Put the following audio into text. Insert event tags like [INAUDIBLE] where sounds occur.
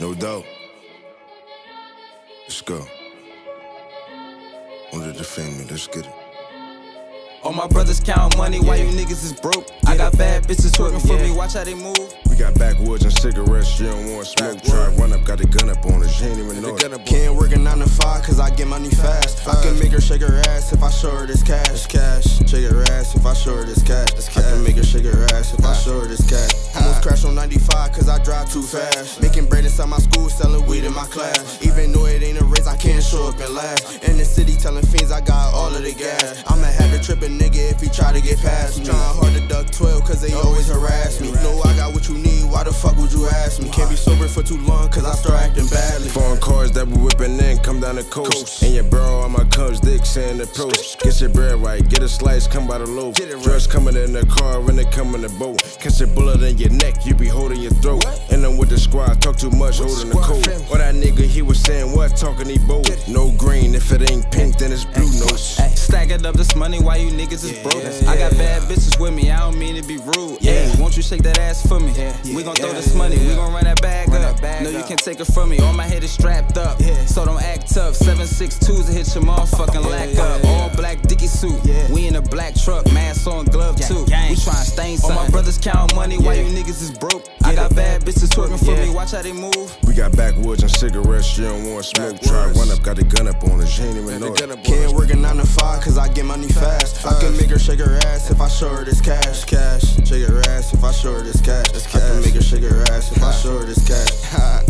No doubt. Let's go. Under the defend me, let's get it. All my brothers count money while you niggas is broke. I got bad bitches twerking for me, watch how they move. We got backwoods and cigarettes, you don't want smoke. Try run up, got the gun up on us, you ain't even know it. Can't work a 9 to 5 cause I get money fast. I can make her shake her ass if I show her this cash. This cash. Shake her ass if I show her this cash. This cash. I can make her shake her ass if I show 95 cause I drive too fast. Making bread inside my school, selling weed in my class. Even though it ain't a race, I can't show up and last. In the city telling fiends I got all of the gas. I'ma have to trip a nigga if he try to get past me. Trying hard to duck 12 cause they always harass me. Know I got what you need, why the fuck would you ask me? Can't be sober for too long cause I start acting badly. Foreign cars that we come down the coast. And your bro on my cubs, dick saying the approach. Get your bread right, get a slice, come by the loaf. Drugs coming in the car when they come in the boat. Catch a bullet in your neck, you be holding your throat. And I'm with the squad, talk too much, holding the coat. Or that nigga, he was saying what, talking he bold. No green, if it ain't pink, then it's blue notes. Stacking up this money why you niggas is broke. I got bad bitches with me, I don't mean to be rude. Yeah, won't you shake that ass for me? We gon' throw this money, we gon' run that bag up. no, you can't take it from me. All my head tough. Seven six twos to hit your motherfucking lack up. All black dicky suit, we in a black truck, mask on, glove too. We tryna stain something. All my brothers count money while you niggas is broke. I got bad bitches twerking for me, watch how they move. We got backwoods and cigarettes, you don't want smoke. Try run up, got the gun up on us, you ain't even know it. Can't work a 9 to 5 cause I get money fast. I can make her shake her ass if I show her this cash. Cash. Shake her ass if I show her this cash. I can make her shake her ass if I show her this cash. [LAUGHS]